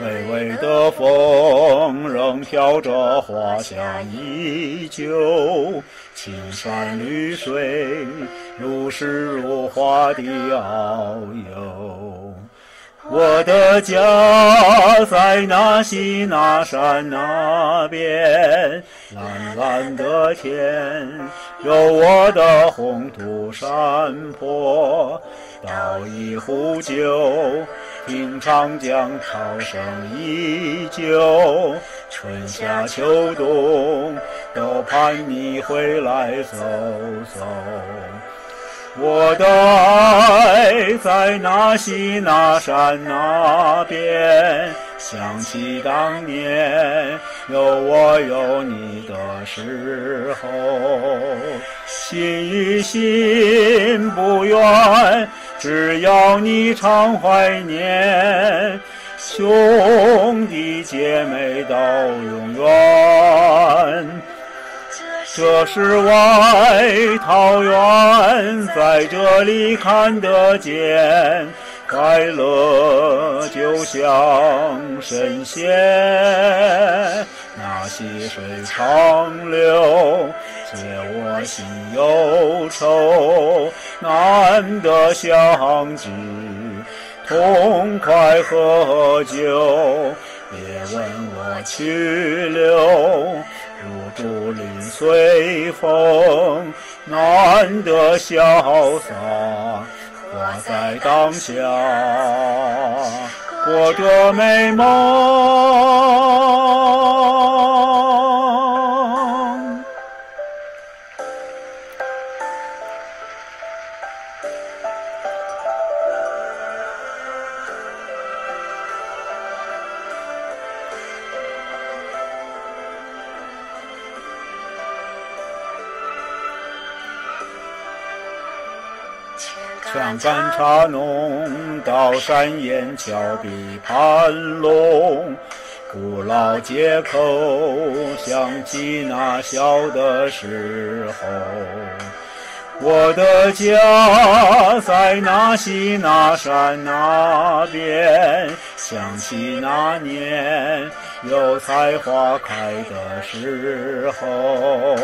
微微的风仍飘着花香依旧，青山绿水如诗如画的遨游。我的家在那西那山那边，蓝蓝的天，有我的红土山坡，倒一壶酒，听长江涛声依旧，春夏秋冬都盼你回来走走。我的爱在那西那山那边，想起当年有我有你的时候，心与心不远，只要你常怀念，兄弟姐妹到永远。这是外桃源，在这里看得见，快乐就像神仙。那溪水长流，解我心忧愁，难得相聚，痛快喝酒，别问我去留。竹林随风，难得潇洒，活在当下，过着美梦。墙干茶浓，到山岩峭壁盘龙，古老街口，想起那小的时候。我的家在那西那山那边，想起那年油菜花开的时候，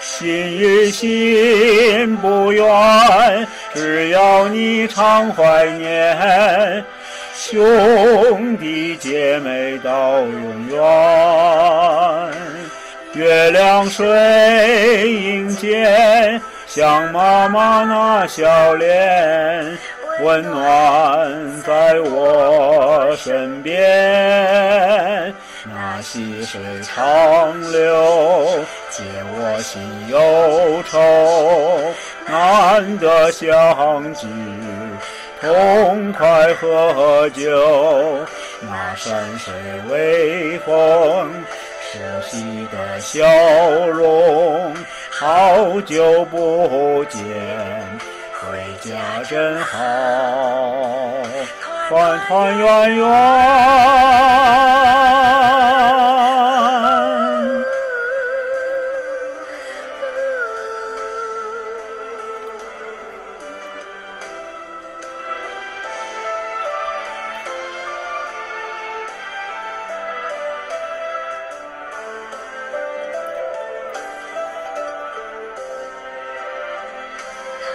心与心不远，只要你常怀念，兄弟姐妹到永远。月亮水映间。像妈妈那笑脸，温暖在我身边。那溪水长流，解我心忧愁。难得相聚，痛快喝酒。那山水微风。熟悉的笑容，好久不见，回家真好，团团圆圆。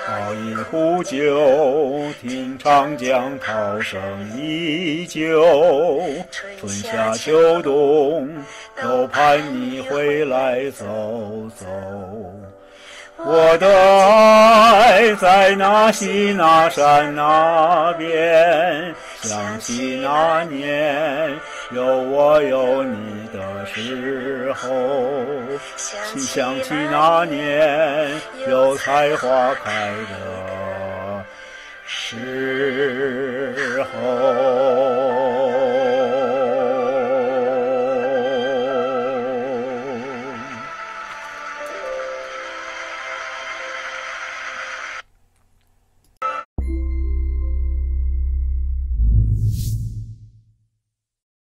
泡一壶酒，听长江涛声依旧。春夏秋冬，都盼你回来走走。我的爱在那西那山那边，想起那年有我有你的时候，想起那年有菜花开的时候。